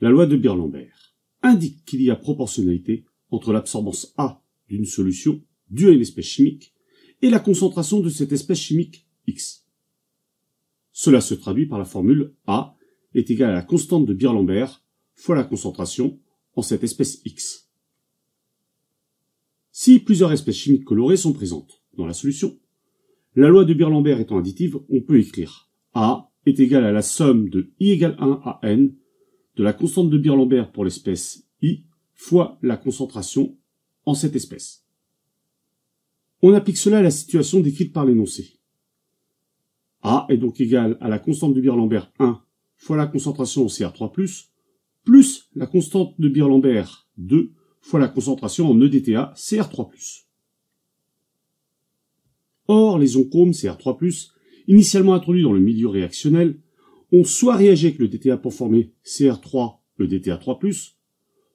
La loi de Beer-Lambert indique qu'il y a proportionnalité entre l'absorbance A d'une solution due à une espèce chimique et la concentration de cette espèce chimique X. Cela se traduit par la formule A est égale à la constante de Beer-Lambert fois la concentration en cette espèce X. Si plusieurs espèces chimiques colorées sont présentes dans la solution, la loi de Beer-Lambert étant additive, on peut écrire A est égal à la somme de I égale 1 à N de la constante de Beer-Lambert pour l'espèce I fois la concentration en cette espèce. On applique cela à la situation décrite par l'énoncé. A est donc égal à la constante de Beer-Lambert 1 fois la concentration en Cr3+, plus la constante de Beer-Lambert 2 fois la concentration en EDTA Cr3+. Or, les ions chrome Cr3+, initialement introduits dans le milieu réactionnel, ont soit réagi avec le DTA pour former Cr3 EDTA3+,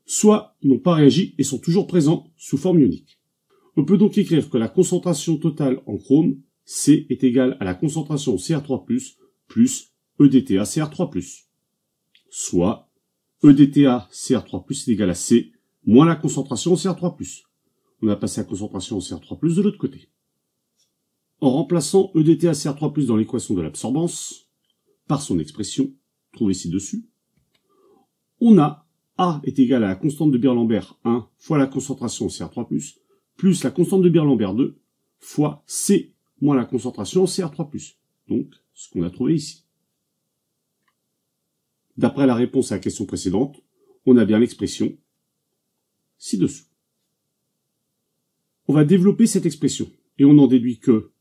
soit n'ont pas réagi et sont toujours présents sous forme ionique. On peut donc écrire que la concentration totale en chrome, C est égale à la concentration Cr3+, plus EDTA Cr3+, soit EDTA Cr3+, est égal à C, moins la concentration Cr3+. On a passé la concentration Cr3+, de l'autre côté. En remplaçant EDTA Cr3+, dans l'équation de l'absorbance, par son expression, trouvée ci-dessus, on a A est égal à la constante de Beer-Lambert 1 fois la concentration Cr3+, plus la constante de Beer-Lambert 2 fois C moins la concentration Cr3+. Donc, ce qu'on a trouvé ici. D'après la réponse à la question précédente, on a bien l'expression ci-dessous. On va développer cette expression, et on en déduit que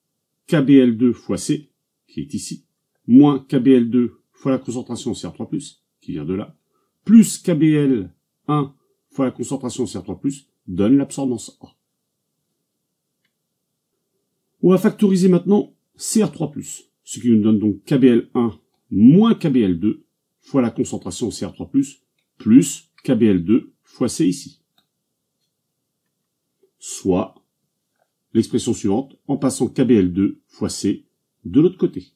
KBL2 fois C, qui est ici, moins KBL2 fois la concentration CR3+, qui vient de là, plus KBL1 fois la concentration CR3+, donne l'absorbance A. On va factoriser maintenant CR3+, ce qui nous donne donc KBL1 moins KBL2 fois la concentration CR3+, plus KBL2 fois C ici. Soit l'expression suivante en passant KBL2 fois C de l'autre côté.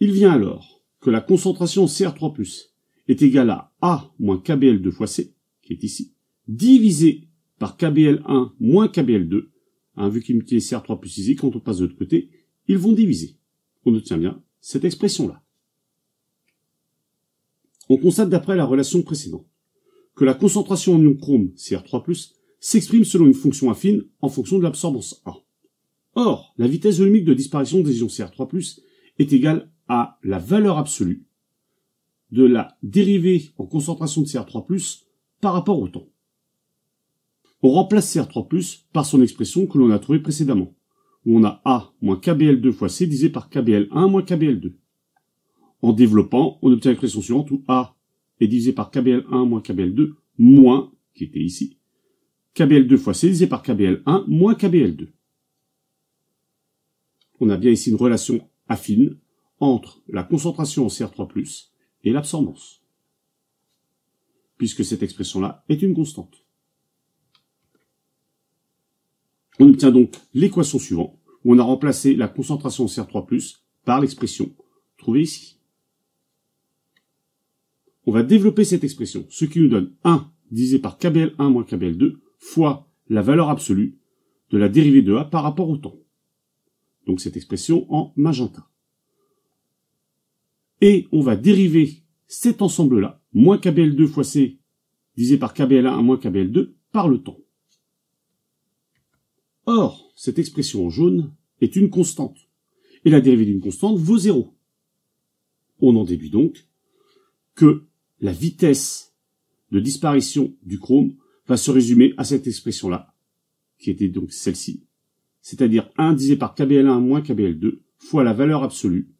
Il vient alors que la concentration Cr3+, est égale à A moins KBL2 fois C, qui est ici, divisé par KBL1 moins KBL2, hein, vu qu'unité Cr3 plus ici, quand on passe de l'autre côté, ils vont diviser. On obtient bien cette expression-là. On constate d'après la relation précédente que la concentration en ion chrome Cr3+, s'exprime selon une fonction affine en fonction de l'absorbance A. Or, la vitesse volumique de disparition des ions Cr3+, est égale à la valeur absolue de la dérivée en concentration de Cr3+, par rapport au temps. On remplace Cr3+, par son expression que l'on a trouvée précédemment, où on a A moins KBL2 fois C divisé par KBL1 moins KBL2. En développant, on obtient l'expression suivante où A est divisé par KBL1 moins KBL2 moins, qui était ici, KBL2 fois C divisé par KBL1 moins KBL2. On a bien ici une relation affine entre la concentration en Cr3+, et l'absorbance, puisque cette expression-là est une constante. On obtient donc l'équation suivante, où on a remplacé la concentration en Cr3+, par l'expression trouvée ici. On va développer cette expression, ce qui nous donne 1 divisé par KBL1 moins KBL2 fois la valeur absolue de la dérivée de A par rapport au temps. Donc cette expression en magenta. Et on va dériver cet ensemble-là, moins KBL2 fois C, divisé par KBL1 moins KBL2, par le temps. Or, cette expression en jaune est une constante. Et la dérivée d'une constante vaut 0. On en déduit donc que la vitesse de disparition du chrome va se résumer à cette expression-là, qui était donc celle-ci, c'est-à-dire 1 divisé par KBL1 moins KBL2 fois la valeur absolue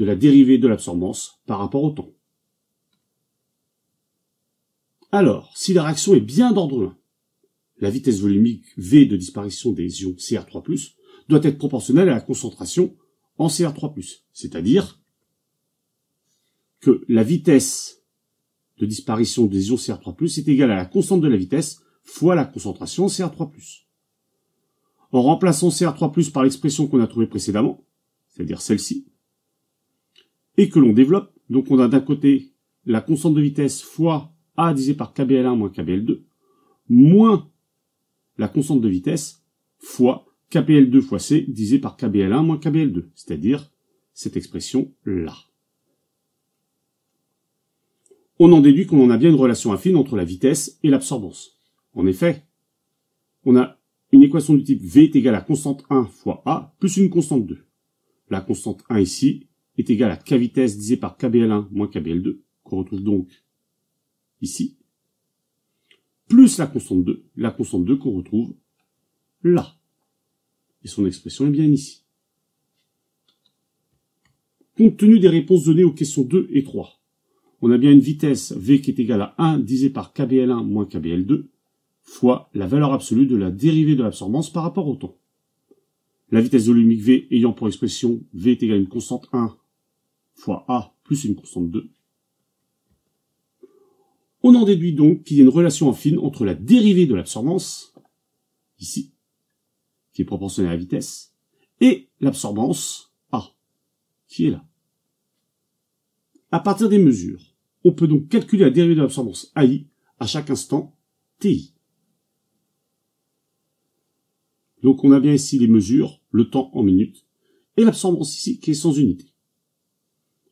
de la dérivée de l'absorbance par rapport au temps. Alors, si la réaction est bien d'ordre 1, la vitesse volumique V de disparition des ions Cr3+, doit être proportionnelle à la concentration en Cr3+, c'est-à-dire que la vitesse de disparition des ions Cr3+, est égale à la constante de la vitesse fois la concentration Cr3+. En remplaçant Cr3+, par l'expression qu'on a trouvée précédemment, c'est-à-dire celle-ci, et que l'on développe, donc on a d'un côté la constante de vitesse fois A divisé par KBL1 moins KBL2, moins la constante de vitesse fois KBL2 fois C divisé par KBL1 moins KBL2, c'est-à-dire cette expression-là. On en déduit qu'on en a bien une relation affine entre la vitesse et l'absorbance. En effet, on a une équation du type V est égale à constante 1 fois A plus une constante 2. La constante 1 ici est égale à K vitesse divisé par KBL1 moins KBL2, qu'on retrouve donc ici, plus la constante 2, la constante 2 qu'on retrouve là. Et son expression est bien ici. Compte tenu des réponses données aux questions 2 et 3, on a bien une vitesse V qui est égale à 1 divisé par KBL1 moins KBL2, fois la valeur absolue de la dérivée de l'absorbance par rapport au temps. La vitesse volumique V ayant pour expression V est égale à une constante 1 fois A plus une constante 2. On en déduit donc qu'il y a une relation affine entre la dérivée de l'absorbance, ici, qui est proportionnelle à la vitesse, et l'absorbance A, qui est là. À partir des mesures, on peut donc calculer la dérivée de l'absorbance AI à chaque instant TI. Donc on a bien ici les mesures, le temps en minutes, et l'absorbance ici qui est sans unité.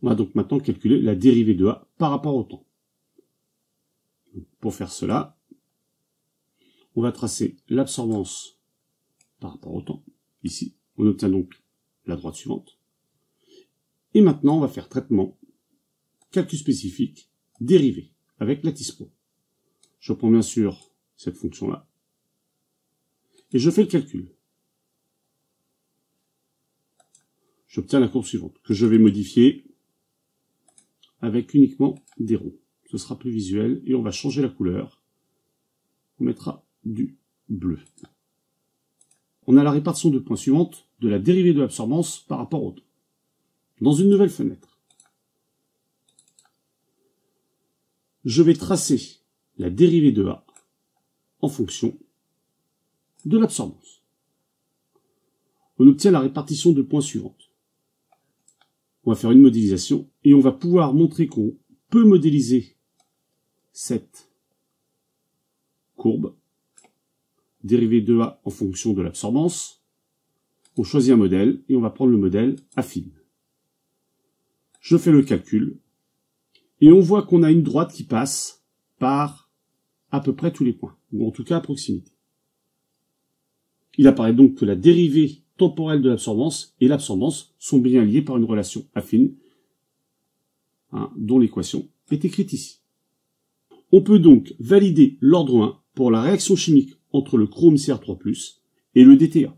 On va donc maintenant calculer la dérivée de A par rapport au temps. pour faire cela, on va tracer l'absorbance par rapport au temps. Ici, on obtient donc la droite suivante. Et maintenant, on va faire traitement calcul spécifique, dérivé, avec la TISPRO. Je prends bien sûr cette fonction-là, et je fais le calcul. J'obtiens la courbe suivante, que je vais modifier avec uniquement des ronds. Ce sera plus visuel, et on va changer la couleur. On mettra du bleu. On a la répartition de points suivante de la dérivée de l'absorbance par rapport au temps. Dans une nouvelle fenêtre, je vais tracer la dérivée de A en fonction de l'absorbance. On obtient la répartition de points suivante. On va faire une modélisation et on va pouvoir montrer qu'on peut modéliser cette courbe, dérivée de A en fonction de l'absorbance. On choisit un modèle et on va prendre le modèle affine. Je fais le calcul et on voit qu'on a une droite qui passe par à peu près tous les points, ou en tout cas à proximité. Il apparaît donc que la dérivée temporelle de l'absorbance et l'absorbance sont bien liées par une relation affine, hein, dont l'équation est écrite ici. On peut donc valider l'ordre 1 pour la réaction chimique entre le chrome Cr3+, et le DTA.